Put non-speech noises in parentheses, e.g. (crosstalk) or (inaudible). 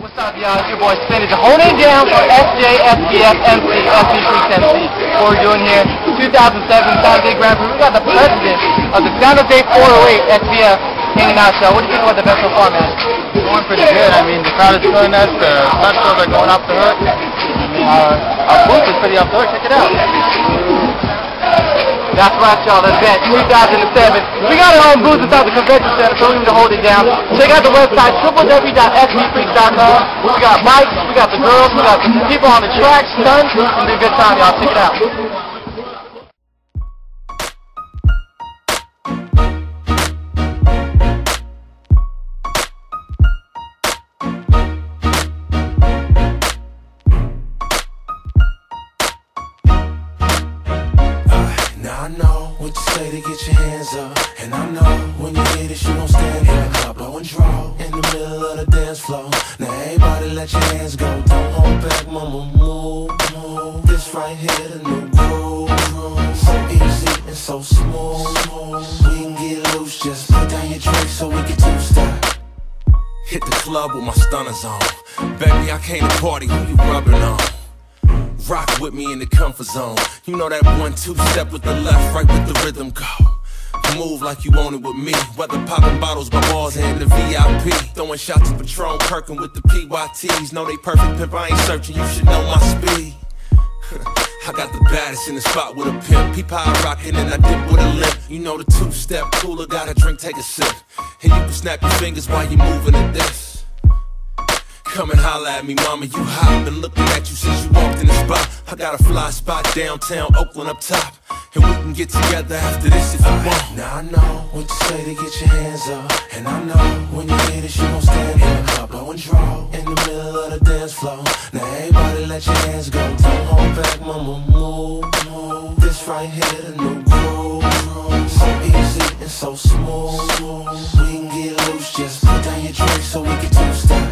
What's up, y'all? It's your boy Spinach. Holding it down for SJ, SBF, MC, SB Freaks MC. What we're doing here, 2007 San Jose Grand Prix. We got the president of the San Jose 408 SBF hanging out. So, what do you think about the far, man? Going pretty good. I mean, the crowd is feeling us. The muscles are going off the hook. Our, our booth is pretty off the hook. Check it out. That's right, y'all. That's it. 2007. We got our own booth inside the convention center, so we need to hold it down. Check out the website, www.sbfreaks.com. We got mics, we got the girls, we got the people on the tracks, stunts. It's gonna be a good time, y'all. Check it out. I know what to say to get your hands up. And I know when you hear this, you don't stand. Club blow and draw in the middle of the dance floor. Now everybody let your hands go. Don't hold back, mama, move, move. This right here, the new groove. So easy and so smooth. We can get loose, just put down your drink so we can two-step. Hit the club with my stunners on. Baby, I came to party, who you rubbing on? Rock with me in the comfort zone. You know that one two step with the left, right with the rhythm go. Move like you own it with me. Whether popping bottles by bars and the VIP. Throwing shots of Patron, Kirkin with the PYTs. Know they perfect pimp, I ain't searching, you should know my speed. (laughs) I got the baddest in the spot with a pimp. Peep how I rockin' and I dip with a limp. You know the two-step cooler, got a drink, take a sip. And you can snap your fingers while you moving to this. Come and holla at me, mama, you hot. Been looking at you since you walked in the spot. I got a fly spot downtown, Oakland up top. And we can get together after this if you want. Now I know what to say to get your hands up. And I know when you hear this, you gon' stand up. Club blow and draw in the middle of the dance floor. Now everybody let your hands go. Don't hold back, mama, move, move. This right here, the new groove. So easy and so smooth. We can get loose, just put down your drink so we can two-step.